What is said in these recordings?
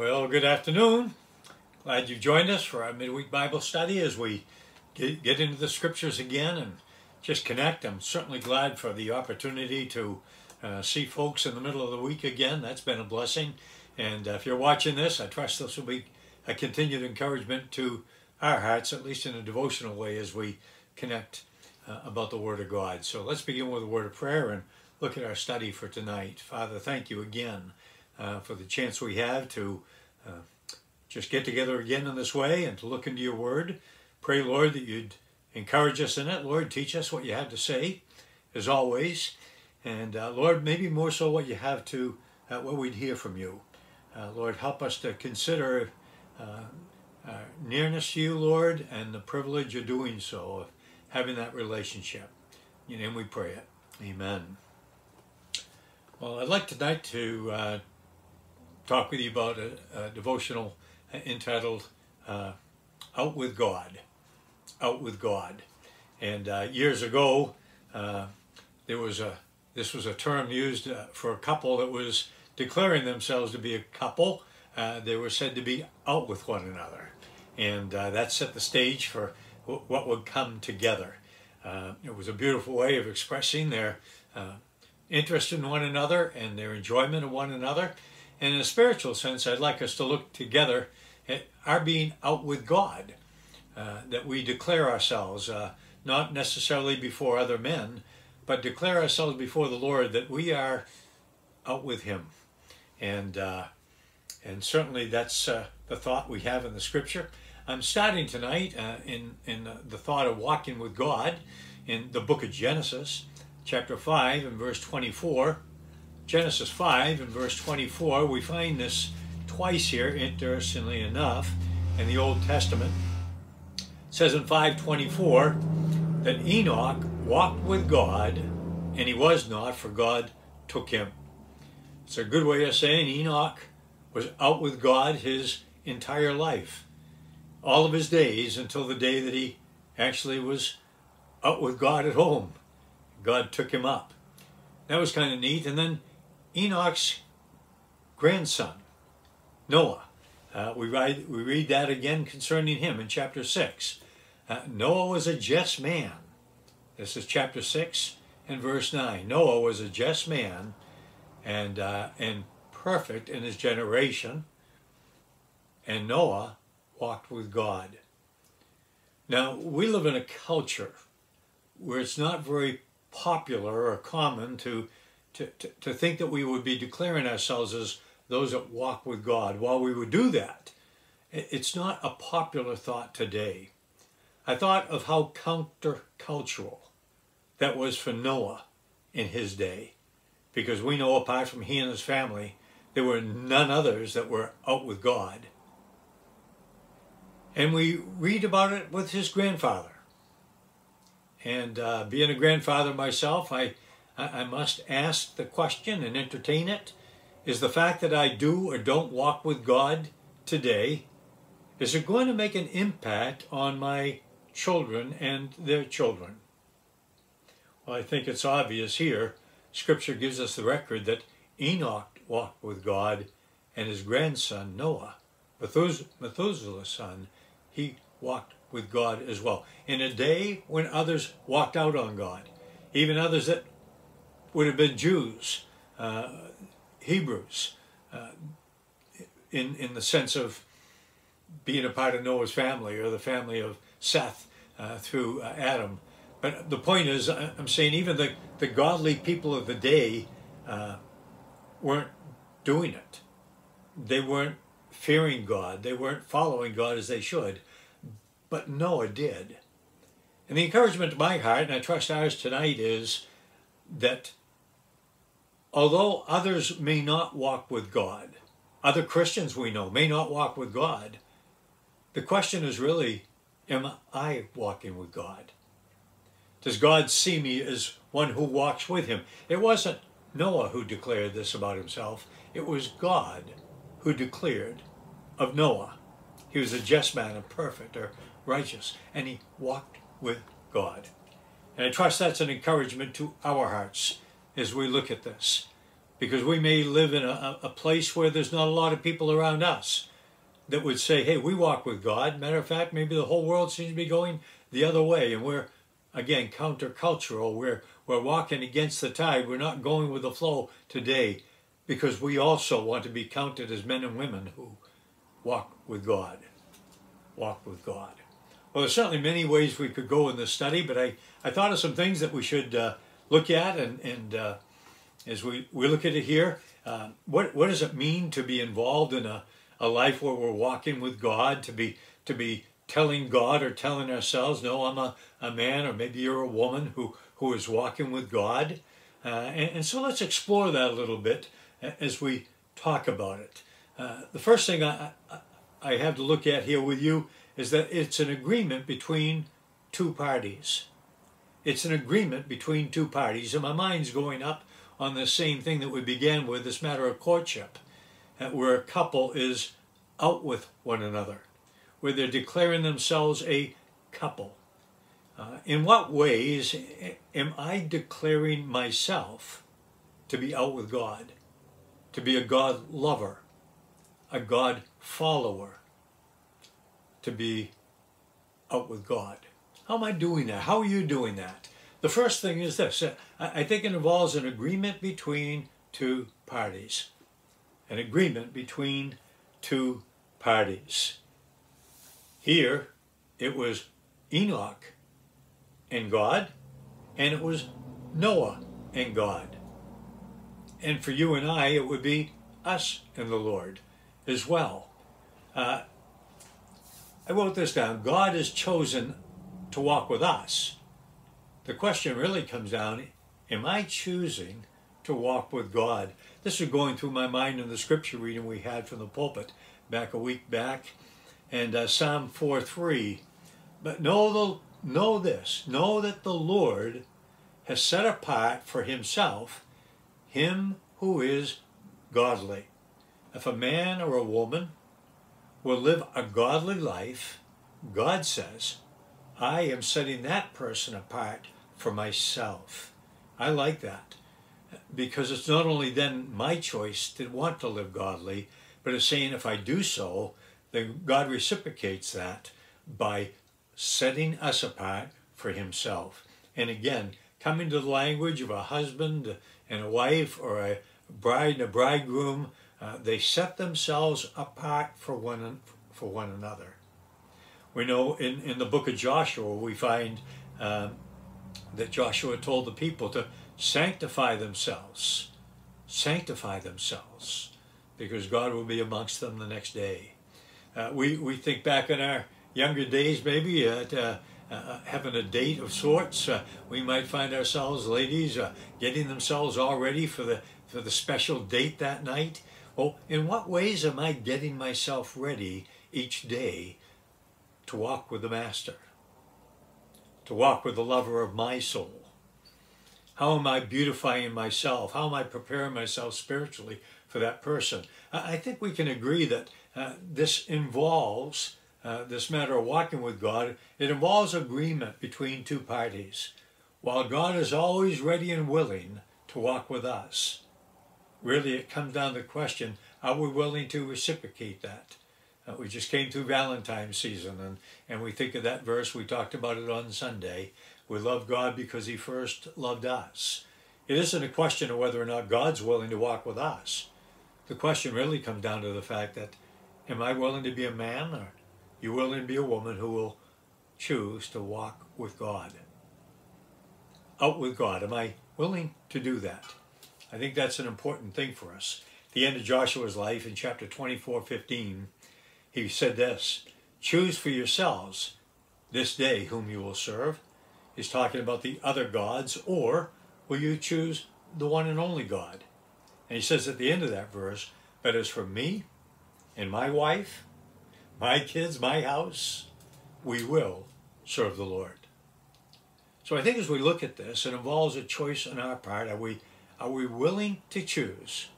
Well, good afternoon. Glad you've joined us for our midweek Bible study as we get, get into the scriptures again and just connect. I'm certainly glad for the opportunity to uh, see folks in the middle of the week again. That's been a blessing. And uh, if you're watching this, I trust this will be a continued encouragement to our hearts, at least in a devotional way, as we connect uh, about the Word of God. So let's begin with a word of prayer and look at our study for tonight. Father, thank you again uh, for the chance we have to uh, just get together again in this way and to look into your word. Pray, Lord, that you'd encourage us in it. Lord, teach us what you have to say, as always. And uh, Lord, maybe more so what you have to, uh, what we'd hear from you. Uh, Lord, help us to consider nearness to you, Lord, and the privilege of doing so, of having that relationship. In your name we pray it. Amen. Well, I'd like tonight to uh, talk with you about a, a devotional entitled uh, Out with God. Out with God. And uh, years ago, uh, there was a this was a term used uh, for a couple that was declaring themselves to be a couple. Uh, they were said to be out with one another. And uh, that set the stage for what would come together. it was a beautiful way of expressing their interest in one another and their enjoyment of one another and in a spiritual sense, I'd like us to look together at our being out with God, uh, that we declare ourselves, uh, not necessarily before other men, but declare ourselves before the Lord that we are out with Him. And, uh, and certainly that's uh, the thought we have in the Scripture. I'm starting tonight uh, in, in the thought of walking with God in the book of Genesis, chapter 5 and verse 24. Genesis 5 and verse 24, we find this twice here, interestingly enough, in the Old Testament. It says in 524 that Enoch walked with God, and he was not, for God took him. It's a good way of saying Enoch was out with God his entire life, all of his days until the day that he actually was out with God at home. God took him up. That was kind of neat. And then Enoch's grandson, Noah. Uh, we, read, we read that again concerning him in chapter 6. Uh, Noah was a just man. This is chapter 6 and verse 9. Noah was a just man and, uh, and perfect in his generation, and Noah walked with God. Now, we live in a culture where it's not very popular or common to to, to, to think that we would be declaring ourselves as those that walk with God. While we would do that, it's not a popular thought today. I thought of how countercultural that was for Noah in his day, because we know apart from he and his family, there were none others that were out with God. And we read about it with his grandfather. And uh, being a grandfather myself, I I, must ask the question and entertain it. Is the fact that I do or don't walk with God today, is it going to make an impact on my children and their children? Well, I think it's obvious here. Scripture gives us the record that Enoch walked with God and his grandson Noah, Methuselah's son, he walked with God as well. In a day when others walked out on God, even others that would have been Jews, uh, Hebrews, uh, in, in the sense of being a part of Noah's family or the family of Seth uh, through uh, Adam. But the point is, I'm saying even the, the godly people of the day uh, weren't doing it. They weren't fearing God. They weren't following God as they should. But Noah did. And the encouragement to my heart, and I trust ours tonight, is that although others may not walk with God, other Christians we know may not walk with God, the question is really, am I walking with God? Does God see me as one who walks with him? It wasn't Noah who declared this about himself. It was God who declared of Noah. He was a just man and perfect or righteous, and he walked with God. And I trust that's an encouragement to our hearts as we look at this. because we may live in a, a place where there's not a lot of people around us that would say, hey, we walk with God. Matter of fact, maybe the whole world seems to be going the other way, and we're, again, countercultural. We're, we're walking against the tide. We're not going with the flow today because we also want to be counted as men and women who walk with God. Walk with God. Well, there's certainly many ways we could go in this study, but I, I thought of some things that we should uh, look at and, and uh, as we, we look at it here, uh, what, what does it mean to be involved in a, a life where we're walking with God, to be, to be telling God or telling ourselves, no, I'm a, a man, or maybe you're a woman who, who is walking with God. Uh, and, and, so let's explore that a little bit as we talk about it. Uh, the first thing I, I have to look at here with you is that it's an agreement between two parties. It's an agreement between two parties, and my mind's going up on the same thing that we began with, this matter of courtship, where a couple is out with one another, where they're declaring themselves a couple. Uh, in what ways am I declaring myself to be out with God, to be a God lover, a God follower, to be out with God? How am I doing that? How are you doing that? The first thing is this I think it involves an agreement between two parties. An agreement between two parties. Here, it was Enoch and God, and it was Noah and God. And for you and I, it would be us and the Lord as well. Uh, I wrote this down. God has chosen to walk with us the question really comes down Am I choosing to walk with God? This is going through my mind in the scripture reading we had from the pulpit back a week back, and uh, Psalm 4 3. But know, the, know this know that the Lord has set apart for himself him who is godly. If a man or a woman will live a godly life, God says, I am setting that person apart for myself. I like that because it's not only then my choice to want to live godly, but it's saying if I do so, then God reciprocates that by setting us apart for himself. And again, coming to the language of a husband and a wife or a bride and a bridegroom, uh, they set themselves apart for one, for one another. We know in, in the book of Joshua, we find um, that Joshua told the people to sanctify themselves, sanctify themselves, because God will be amongst them the next day. Uh, we, we think back in our younger days, maybe at uh, uh, having a date of sorts. Uh, we might find ourselves, ladies, uh, getting themselves all ready for the for the special date that night. Well, in what ways am I getting myself ready each day to walk with the Master? to walk with the lover of my soul? How am I beautifying myself? How am I preparing myself spiritually for that person? I think we can agree that uh, this involves, uh, this matter of walking with God, it involves agreement between two parties. While God is always ready and willing to walk with us, really it comes down to the question, are we willing to reciprocate that? Uh, we just came through Valentine's season, and, and we think of that verse. We talked about it on Sunday. We love God because He first loved us. It isn't a question of whether or not God's willing to walk with us. The question really comes down to the fact that, am I willing to be a man, or you willing to be a woman who will choose to walk with God? Out with God. Am I willing to do that? I think that's an important thing for us. the end of Joshua's life in chapter 24, 15, he said this Choose for yourselves this day whom you will serve. He's talking about the other gods, or will you choose the one and only God? And he says at the end of that verse, But as for me and my wife, my kids, my house, we will serve the Lord. So I think as we look at this, it involves a choice on our part. Are we, are we willing to choose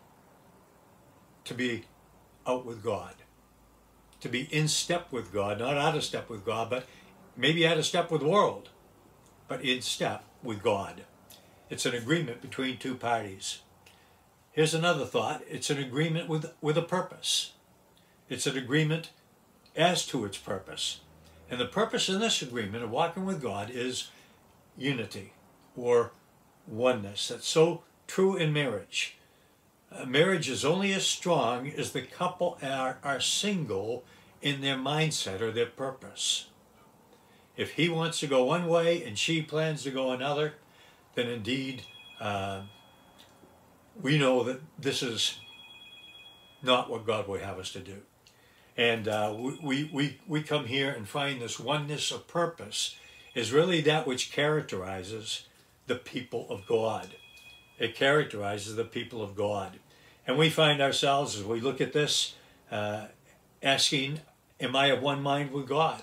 to be out with God? To be in step with God, not out of step with God, but maybe out of step with the world, but in step with God. It's an agreement between two parties. here's another thought it's an agreement with, with a purpose, it's an agreement as to its purpose. And the purpose in this agreement of walking with God is unity or oneness. That's so true in marriage. Uh, marriage is only as strong as the couple are, are single in their mindset or their purpose. If he wants to go one way and she plans to go another, then indeed uh, we know that this is not what God would have us to do. And uh, we, we, we come here and find this oneness of purpose is really that which characterizes the people of God. It characterizes the people of God. And we find ourselves, as we look at this, uh, asking, Am I of one mind with God?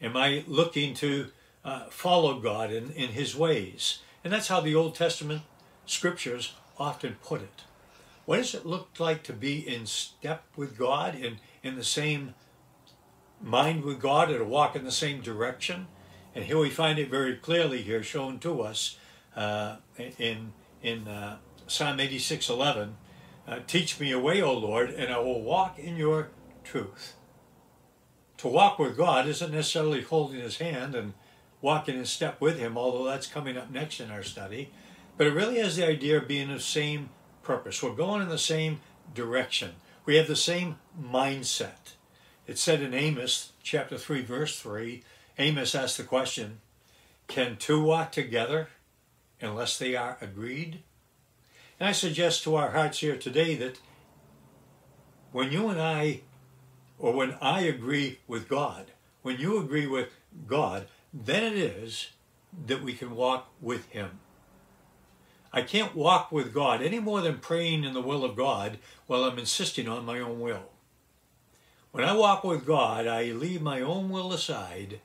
Am I looking to uh, follow God in, in His ways? And that's how the Old Testament scriptures often put it. What does it look like to be in step with God, in, in the same mind with God, or to walk in the same direction? And here we find it very clearly here shown to us uh, in, in uh, Psalm 86 11. Uh, Teach me a way, O Lord, and I will walk in your truth. To walk with God isn't necessarily holding his hand and walking in step with him, although that's coming up next in our study. But it really has the idea of being of the same purpose. We're going in the same direction. We have the same mindset. It said in Amos chapter 3, verse 3, Amos asked the question, Can two walk together unless they are agreed? And I suggest to our hearts here today that when you and I, or when I agree with God, when you agree with God, then it is that we can walk with Him. I can't walk with God any more than praying in the will of God while I'm insisting on my own will. When I walk with God, I leave my own will aside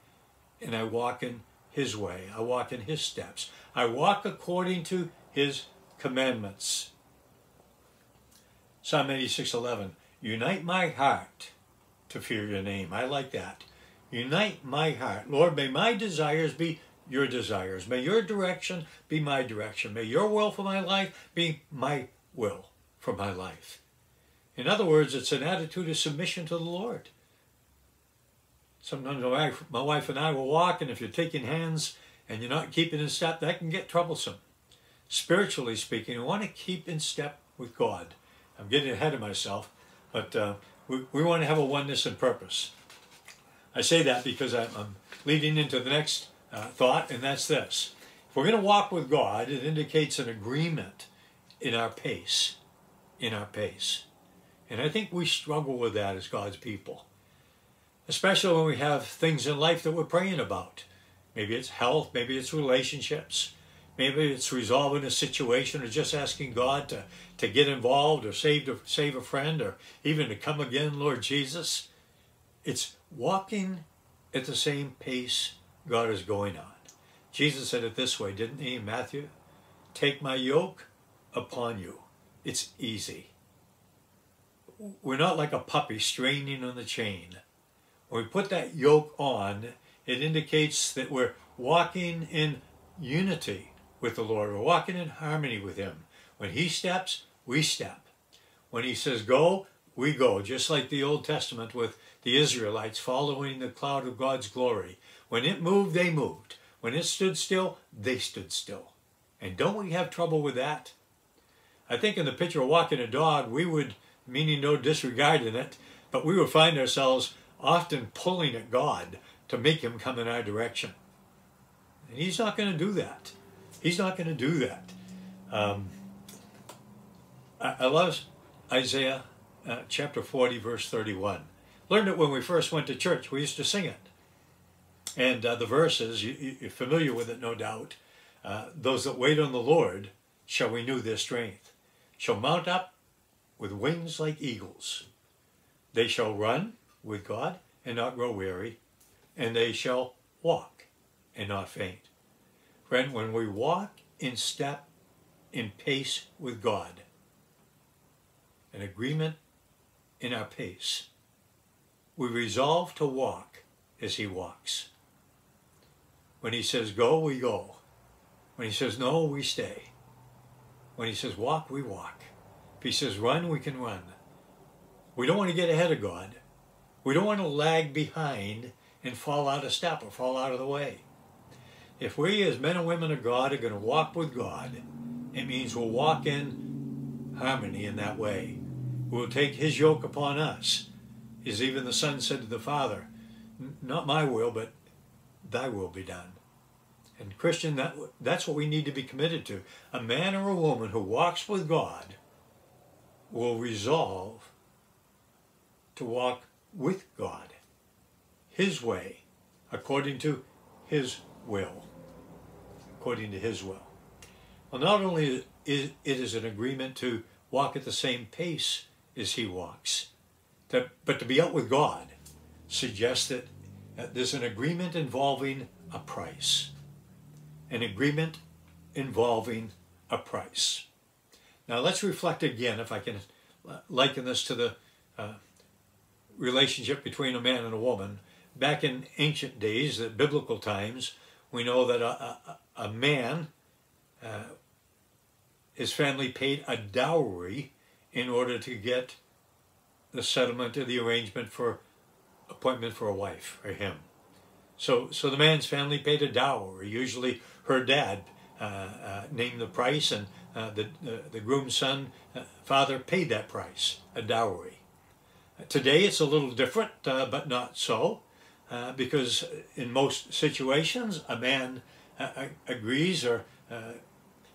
and I walk in His way. I walk in His steps. I walk according to His commandments. Psalm 86:11. Unite my heart to fear your name. I like that. Unite my heart. Lord, may my desires be your desires. May your direction be my direction. May your will for my life be my will for my life. In other words, it's an attitude of submission to the Lord. Sometimes my wife, my wife and I will walk, and if you're taking hands and you're not keeping in step, that can get troublesome. Spiritually speaking, we want to keep in step with God. I'm getting ahead of myself, but uh, we, we want to have a oneness and purpose. I say that because I'm, I'm leading into the next uh, thought, and that's this. If we're going to walk with God, it indicates an agreement in our pace. In our pace. And I think we struggle with that as God's people especially when we have things in life that we're praying about. Maybe it's health, maybe it's relationships, maybe it's resolving a situation or just asking God to, to get involved or save, to, save a friend or even to come again, Lord Jesus. It's walking at the same pace God is going on. Jesus said it this way, didn't he, Matthew? Take my yoke upon you. It's easy. We're not like a puppy straining on the chain. When we put that yoke on, it indicates that we're walking in unity with the Lord. We're walking in harmony with Him. When He steps, we step. When He says go, we go, just like the Old Testament with the Israelites following the cloud of God's glory. When it moved, they moved. When it stood still, they stood still. And don't we have trouble with that? I think in the picture of walking a dog, we would, meaning no disregard in it, but we would find ourselves often pulling at God to make him come in our direction. And he's not going to do that. He's not going to do that. Um, I, I, love Isaiah uh, chapter 40, verse 31. Learned it when we first went to church. We used to sing it. And uh, the verses, you, are familiar with it, no doubt. Uh, Those that wait on the Lord shall renew their strength, shall mount up with wings like eagles. They shall run with God and not grow weary, and they shall walk and not faint. Friend, when we walk in step, in pace with God, an agreement in our pace, we resolve to walk as He walks. When He says go, we go. When He says no, we stay. When He says walk, we walk. If he says run, we can run. We don't want to get ahead of God. We don't want to lag behind and fall out of step or fall out of the way. If we as men and women of God are going to walk with God, it means we'll walk in harmony in that way. We'll take his yoke upon us. As even the Son said to the Father, not my will, but thy will be done. And Christian, that, that's what we need to be committed to. A man or a woman who walks with God will resolve to walk with God, His way, according to His will. According to His will. Well, not only is it is an agreement to walk at the same pace as He walks, but to be out with God suggests that there's an agreement involving a price. An agreement involving a price. Now let's reflect again, if I can liken this to the uh, relationship between a man and a woman. Back in ancient days, the biblical times, we know that a, a, a man, uh, his family paid a dowry in order to get the settlement or the arrangement for appointment for a wife for him. So, so the man's family paid a dowry. Usually, her dad uh, uh, named the price, and uh, the, the, the groom's son uh, father paid that price, a dowry. Today, it's a little different, uh, but not so, uh, because in most situations, a man agrees or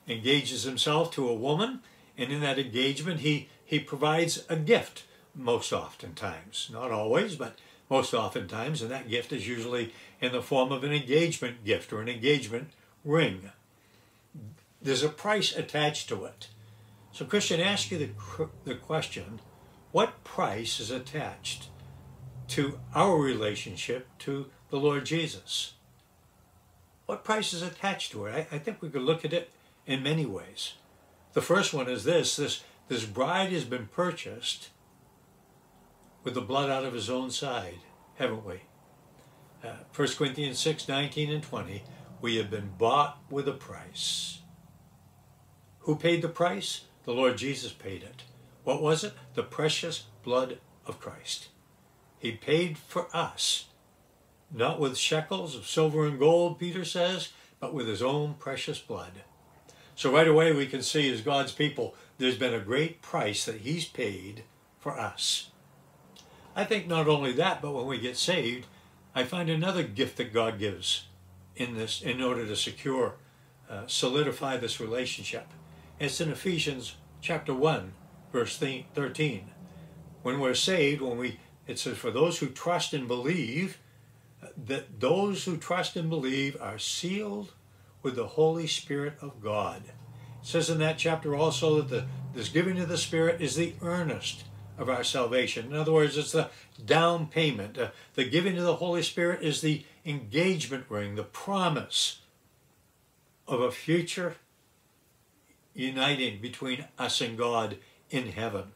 engages himself to a woman, and in that engagement, he he provides a gift most oftentimes, not always, but most oftentimes, and that gift is usually in the form of an engagement gift or an engagement ring. There's a price attached to it. So, Christian, ask you the, the question what price is attached to our relationship to the Lord Jesus? What price is attached to it? I, I think we could look at it in many ways. The first one is this this, this bride has been purchased with the blood out of his own side, haven't we? Uh, 1 Corinthians 6 19 and 20. We have been bought with a price. Who paid the price? The Lord Jesus paid it. What was it? The precious blood of Christ. He paid for us, not with shekels of silver and gold, Peter says, but with his own precious blood. So right away we can see as God's people, there's been a great price that he's paid for us. I think not only that, but when we get saved, I find another gift that God gives in this in order to secure, uh, solidify this relationship. It's in Ephesians chapter 1, verse 13. When we're saved, when we it says, For those who trust and believe, that those who trust and believe are sealed with the Holy Spirit of God. It says in that chapter also that the, this giving of the Spirit is the earnest of our salvation. In other words, it's the down payment. Uh, the giving of the Holy Spirit is the engagement ring, the promise of a future uniting between us and God in heaven.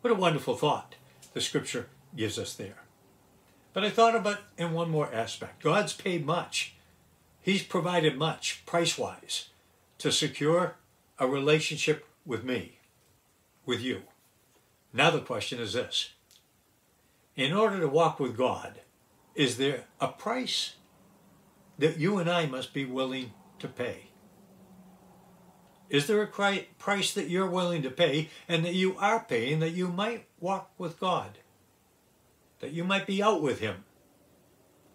What a wonderful thought the scripture gives us there. But I thought about in one more aspect. God's paid much. He's provided much, price-wise, to secure a relationship with me, with you. Now the question is this. In order to walk with God, is there a price that you and I must be willing to pay? Is there a price that you're willing to pay and that you are paying that you might walk with God? That you might be out with Him?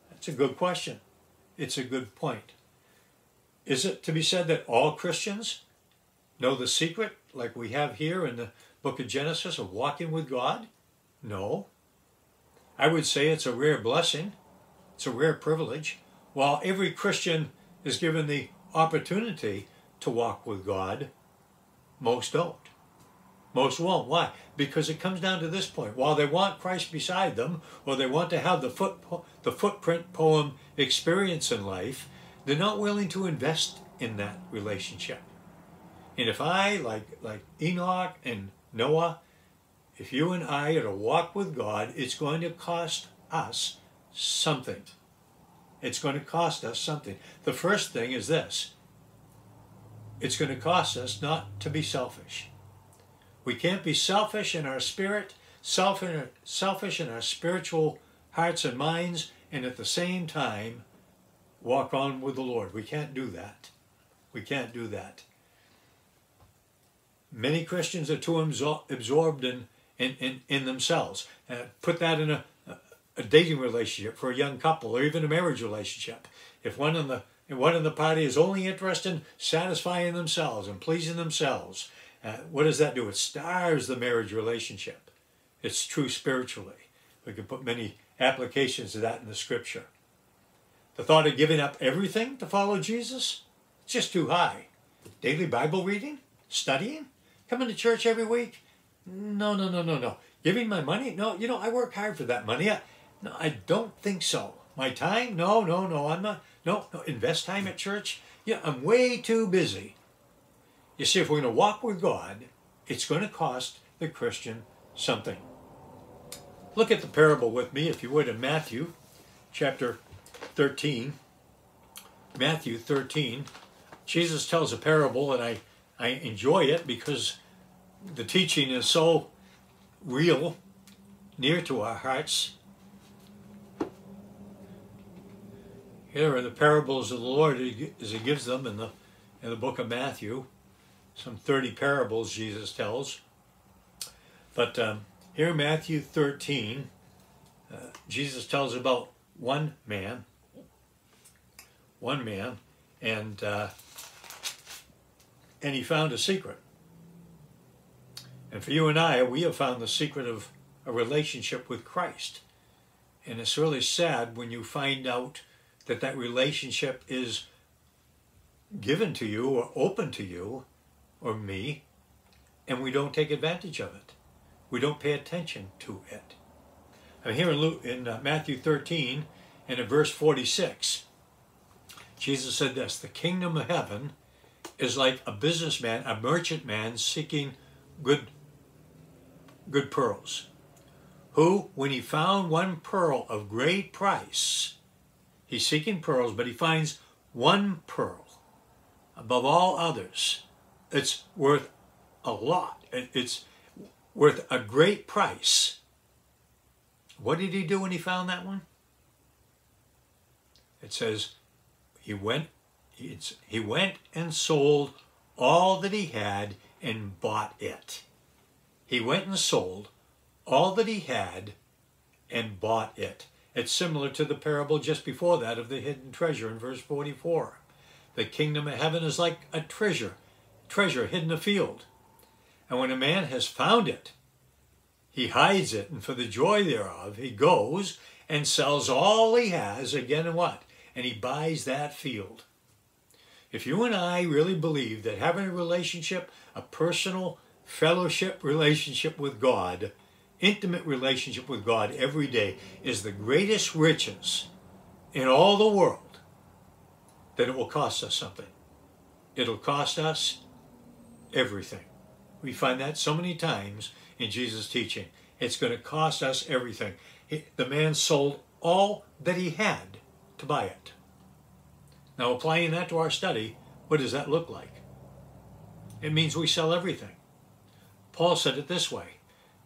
That's a good question. It's a good point. Is it to be said that all Christians know the secret, like we have here in the book of Genesis of walking with God? No. I would say it's a rare blessing. It's a rare privilege. While every Christian is given the opportunity to walk with God, most don't. Most won't. Why? Because it comes down to this point. While they want Christ beside them, or they want to have the, foot, the footprint poem experience in life, they're not willing to invest in that relationship. And if I, like, like Enoch and Noah, if you and I are to walk with God, it's going to cost us something. It's going to cost us something. The first thing is this. It's going to cost us not to be selfish. We can't be selfish in our spirit, selfish in our spiritual hearts and minds, and at the same time walk on with the Lord. We can't do that. We can't do that. Many Christians are too absorbed in, in, in, in themselves. Uh, put that in a, a dating relationship for a young couple or even a marriage relationship. If one in the one in the party is only interested in satisfying themselves and pleasing themselves, uh, what does that do? It stars the marriage relationship. It's true spiritually. We can put many applications of that in the scripture. The thought of giving up everything to follow Jesus? It's just too high. Daily Bible reading? Studying? Coming to church every week? No, no, no, no, no. Giving my money? No, you know, I work hard for that money. I, no, I don't think so. My time? No, no, no, I'm not. No, no, invest time at church? Yeah, I'm way too busy. You see, if we're going to walk with God, it's going to cost the Christian something. Look at the parable with me, if you would, in Matthew chapter 13. Matthew 13. Jesus tells a parable, and I, I enjoy it because the teaching is so real, near to our hearts. Here are the parables of the Lord as he gives them in the, in the book of Matthew. Some 30 parables Jesus tells. But um, here in Matthew 13, uh, Jesus tells about one man, one man, and uh, and he found a secret. And for you and I, we have found the secret of a relationship with Christ. And it's really sad when you find out that that relationship is given to you or open to you or me, and we don't take advantage of it. We don't pay attention to it. I'm here in, Luke, in uh, Matthew 13 and in verse 46, Jesus said this, the kingdom of heaven is like a businessman, a merchant man seeking good, good pearls, who, when he found one pearl of great price, he's seeking pearls, but he finds one pearl above all others. It's worth a lot. It's worth a great price. What did he do when he found that one? It says he went he went and sold all that he had and bought it. He went and sold all that he had and bought it. It's similar to the parable just before that of the hidden treasure in verse 44. The kingdom of heaven is like a treasure, treasure hidden in a field. And when a man has found it, he hides it, and for the joy thereof, he goes and sells all he has again and what? And he buys that field. If you and I really believe that having a relationship, a personal fellowship relationship with God, intimate relationship with God every day is the greatest riches in all the world, then it will cost us something. It'll cost us everything. We find that so many times in Jesus' teaching. It's going to cost us everything. The man sold all that he had to buy it. Now, applying that to our study, what does that look like? It means we sell everything. Paul said it this way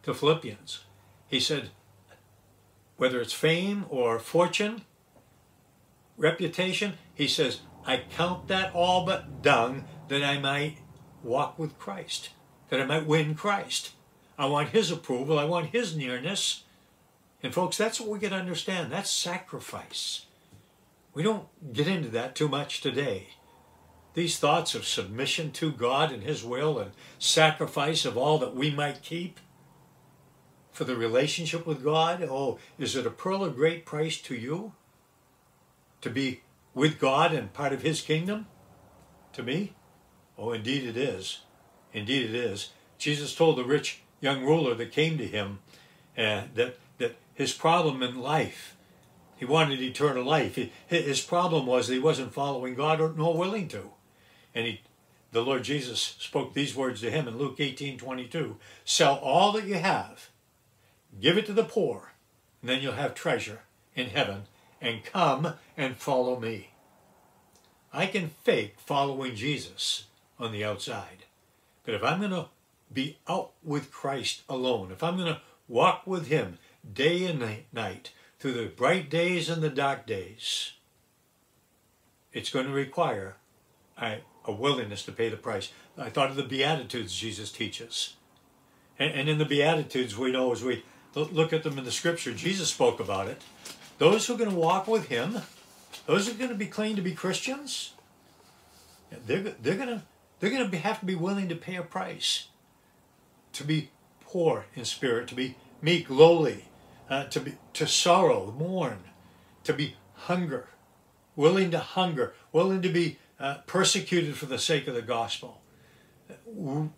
to Philippians. He said, whether it's fame or fortune, reputation, he says, I count that all but dung that I might walk with Christ that I might win Christ. I want his approval. I want his nearness. And folks, that's what we get to understand. That's sacrifice. We don't get into that too much today. These thoughts of submission to God and his will and sacrifice of all that we might keep for the relationship with God. Oh, is it a pearl of great price to you? To be with God and part of his kingdom? To me? Oh, indeed it is. Indeed it is. Jesus told the rich young ruler that came to him uh, that, that his problem in life, he wanted eternal life. He, his problem was that he wasn't following God or nor willing to. And he, the Lord Jesus spoke these words to him in Luke 18, 22. Sell all that you have, give it to the poor, and then you'll have treasure in heaven, and come and follow me. I can fake following Jesus on the outside. But if I'm going to be out with Christ alone, if I'm going to walk with Him day and night through the bright days and the dark days, it's going to require a, willingness to pay the price. I thought of the Beatitudes Jesus teaches. And, and in the Beatitudes, we know as we look at them in the scripture, Jesus spoke about it. Those who are going to walk with Him, those who are going to be claimed to be Christians, they're, they're going to they're going to have to be willing to pay a price, to be poor in spirit, to be meek, lowly, uh, to be to sorrow, mourn, to be hunger, willing to hunger, willing to be uh, persecuted for the sake of the gospel.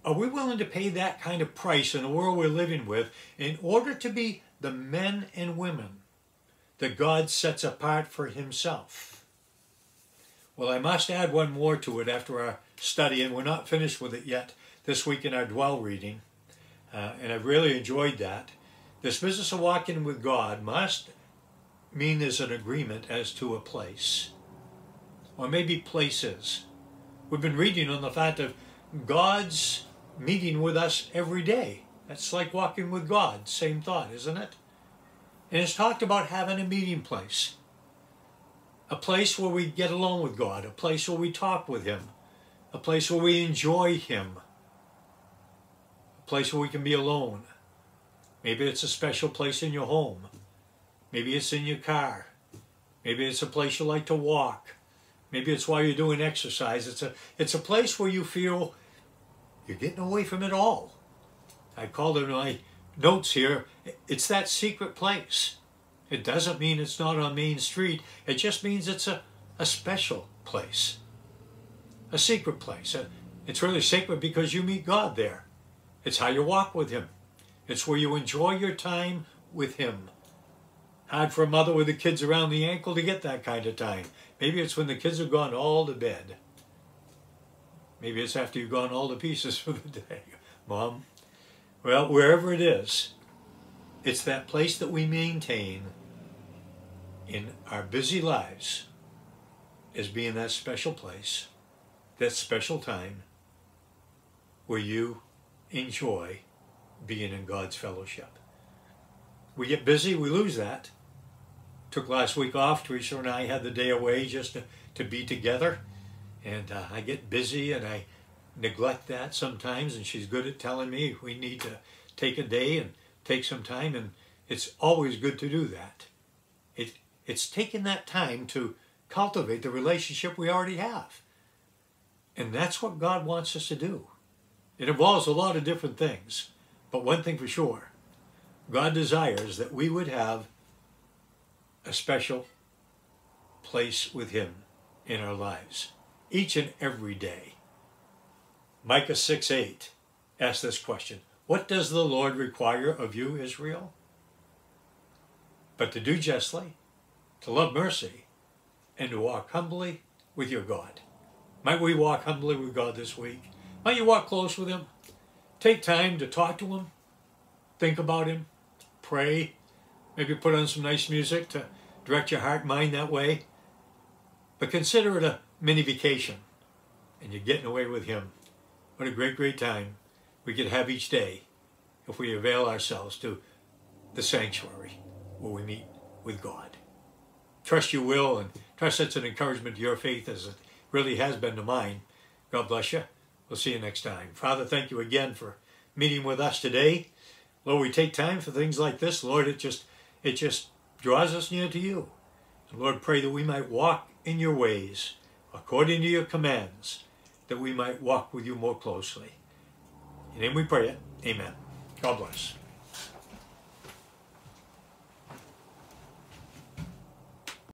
Are we willing to pay that kind of price in the world we're living with in order to be the men and women that God sets apart for Himself? Well, I must add one more to it after our study, and we're not finished with it yet this week in our dwell reading. Uh, and I've really enjoyed that. This business of walking with God must mean there's an agreement as to a place, or maybe places. We've been reading on the fact of God's meeting with us every day. That's like walking with God. Same thought, isn't it? And it's talked about having a meeting place. A place where we get along with God. A place where we talk with Him a place where we enjoy Him, a place where we can be alone. Maybe it's a special place in your home. Maybe it's in your car. Maybe it's a place you like to walk. Maybe it's while you're doing exercise. It's a, it's a place where you feel you're getting away from it all. I called it in my notes here, it's that secret place. It doesn't mean it's not on Main Street. It just means it's a, a special place a secret place. Uh, it's really sacred because you meet God there. It's how you walk with Him. It's where you enjoy your time with Him. Hard for a mother with the kids around the ankle to get that kind of time. Maybe it's when the kids have gone all to bed. Maybe it's after you've gone all to pieces for the day. Mom, well, wherever it is, it's that place that we maintain in our busy lives as being that special place that special time where you enjoy being in God's fellowship. We get busy, we lose that. Took last week off. Teresa and I had the day away just to, to be together. And uh, I get busy and I neglect that sometimes. And she's good at telling me we need to take a day and take some time. And it's always good to do that. It, it's taking that time to cultivate the relationship we already have. And that's what God wants us to do. It involves a lot of different things. But one thing for sure, God desires that we would have a special place with Him in our lives, each and every day. Micah 6 8 asks this question What does the Lord require of you, Israel? But to do justly, to love mercy, and to walk humbly with your God. Might we walk humbly with God this week? Might you walk close with Him? Take time to talk to Him, think about Him, pray, maybe put on some nice music to direct your heart mind that way. But consider it a mini vacation and you're getting away with Him. What a great, great time we could have each day if we avail ourselves to the sanctuary where we meet with God. Trust you will and trust that's an encouragement to your faith as it really has been to mine. God bless you. We'll see you next time. Father, thank you again for meeting with us today. Lord, we take time for things like this. Lord, it just it just draws us near to you. Lord, pray that we might walk in your ways according to your commands, that we might walk with you more closely. In name we pray it. Amen. God bless.